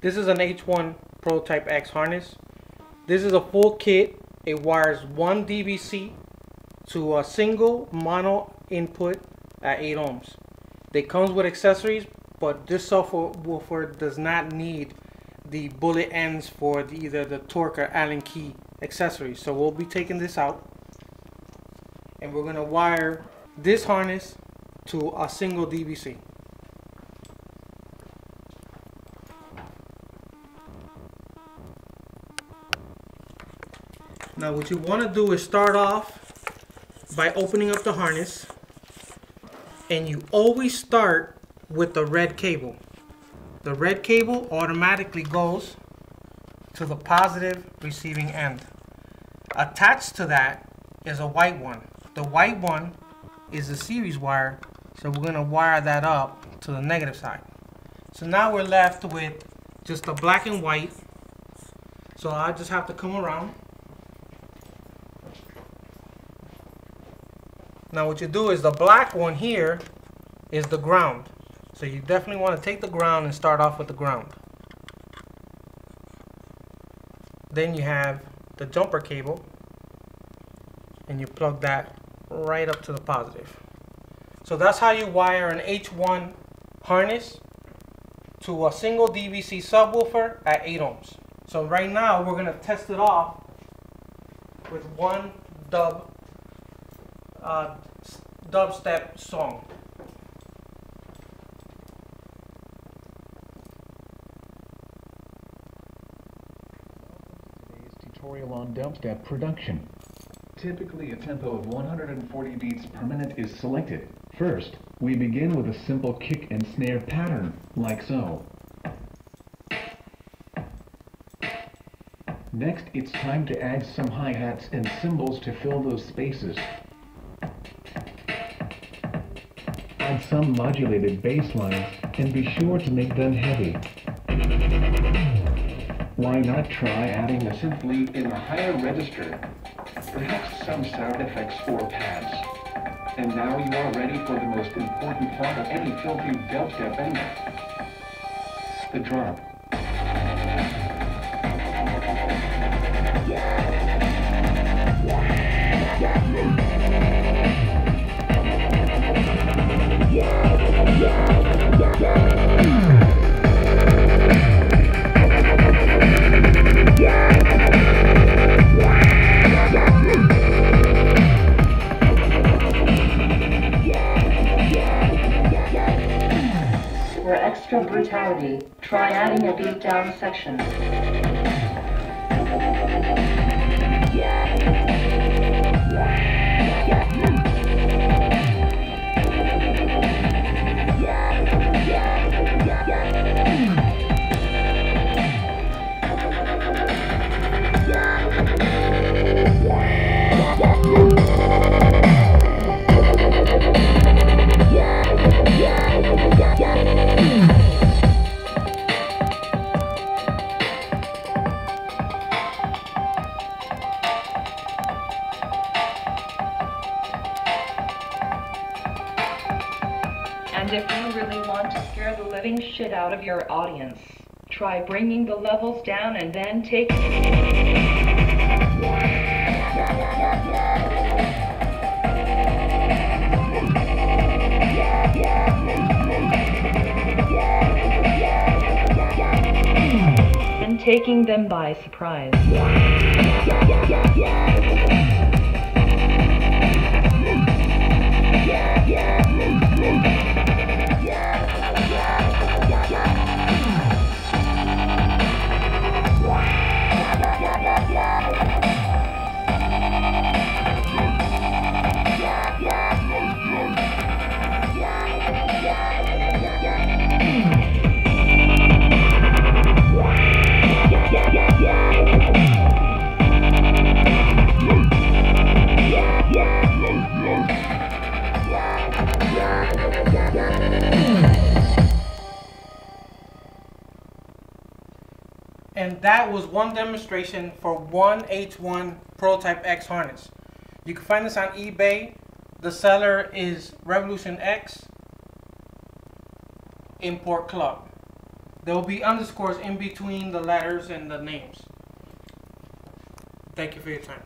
This is an H1 Prototype X harness. This is a full kit. It wires one DVC to a single mono input at 8 ohms. It comes with accessories, but this subwoofer does not need the bullet ends for the, either the torque or Allen key accessories. So we'll be taking this out and we're going to wire this harness to a single DVC. Now what you want to do is start off by opening up the harness and you always start with the red cable. The red cable automatically goes to the positive receiving end. Attached to that is a white one. The white one is the series wire, so we're gonna wire that up to the negative side. So now we're left with just the black and white. So I just have to come around Now what you do is the black one here is the ground. So you definitely want to take the ground and start off with the ground. Then you have the jumper cable and you plug that right up to the positive. So that's how you wire an H1 harness to a single DVC subwoofer at 8 ohms. So right now we're going to test it off with one dub uh, dubstep song. Today's tutorial on dubstep production. Typically a tempo of 140 beats per minute is selected. First, we begin with a simple kick and snare pattern, like so. Next, it's time to add some hi-hats and cymbals to fill those spaces. Add some modulated bass lines, and be sure to make them heavy. Why not try adding a synth lead in a higher register? Perhaps some sound effects or pads. And now you are ready for the most important part of any filthy dubstep banger. The drop. Extra brutality, try adding a beatdown section. And if you really want to scare the living shit out of your audience, try bringing the levels down and then take. And taking them by surprise. And that was one demonstration for one H1 Prototype X harness. You can find this on eBay. The seller is Revolution X Import Club. There will be underscores in between the letters and the names. Thank you for your time.